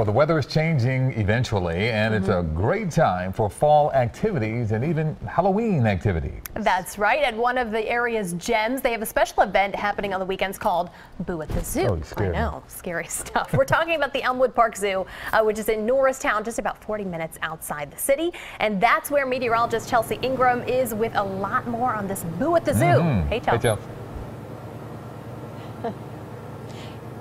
Well, the weather is changing eventually, and mm -hmm. it's a mm-hmm. great time for fall activities and even Halloween activities. That's right. At one of the area's gems, they have a special event happening on the weekends called Boo at the Zoo. Oh, I know, scary stuff. We're talking about the Elmwood Park Zoo, uh, which is in Norristown, just about 40 minutes outside the city. And that's where meteorologist Chelsea Ingram is with a lot more on this Boo at the Zoo. Mm -hmm. Hey, Chelsea. Hey, Chelsea.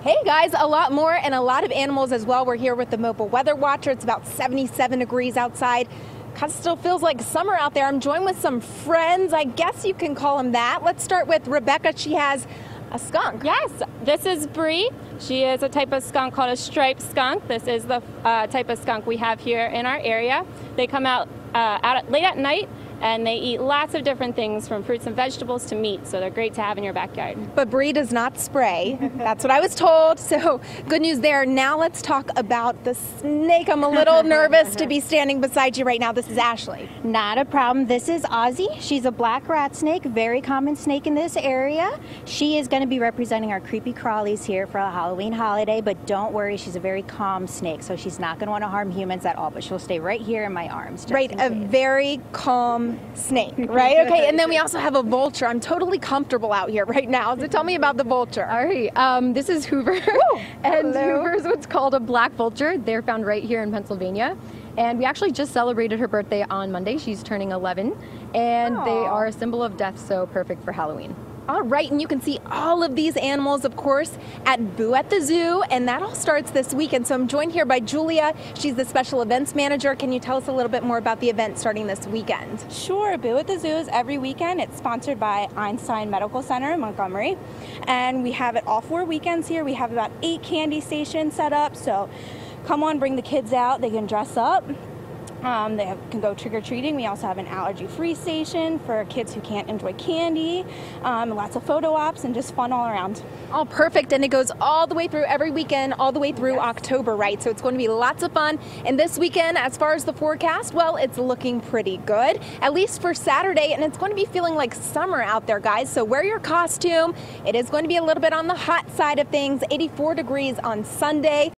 Hey guys, a lot more and a lot of animals as well. We're here with the Mobile Weather Watcher. It's about 77 degrees outside. Kind of still feels like summer out there. I'm joined with some friends. I guess you can call them that. Let's start with Rebecca. She has a skunk. Yes, this is Bree. She is a type of skunk called a striped skunk. This is the uh, type of skunk we have here in our area. They come out, uh, out at, late at night and they eat lots of different things from fruits and vegetables to meat, so they're great to have in your backyard. But Bree does not spray. That's what I was told, so good news there. Now let's talk about the snake. I'm a little nervous to be standing beside you right now. This is Ashley. Not a problem. This is Ozzy. She's a black rat snake, very common snake in this area. She is going to be representing our creepy crawlies here for a Halloween holiday, but don't worry, she's a very calm snake, so she's not going to want to harm humans at all, but she'll stay right here in my arms. Right, a very calm snake, right? Okay, and then we also have a vulture. I'm totally comfortable out here right now. So tell me about the vulture. All right, um, this is Hoover. and Hello. Hoover is what's called a black vulture. They're found right here in Pennsylvania. And we actually just celebrated her birthday on Monday. She's turning 11. And Aww. they are a symbol of death, so perfect for Halloween. All right, and you can see all of these animals, of course, at Boo at the Zoo, and that all starts this weekend. So I'm joined here by Julia. She's the special events manager. Can you tell us a little bit more about the event starting this weekend? Sure. Boo at the Zoo is every weekend. It's sponsored by Einstein Medical Center in Montgomery, and we have it all four weekends here. We have about eight candy stations set up, so come on, bring the kids out. They can dress up. Um, they have, can go trick or treating. We also have an allergy free station for kids who can't enjoy candy. Um, lots of photo ops and just fun all around. All perfect. And it goes all the way through every weekend, all the way through yes. October, right? So it's going to be lots of fun. And this weekend, as far as the forecast, well, it's looking pretty good, at least for Saturday. And it's going to be feeling like summer out there, guys. So wear your costume. It is going to be a little bit on the hot side of things, 84 degrees on Sunday.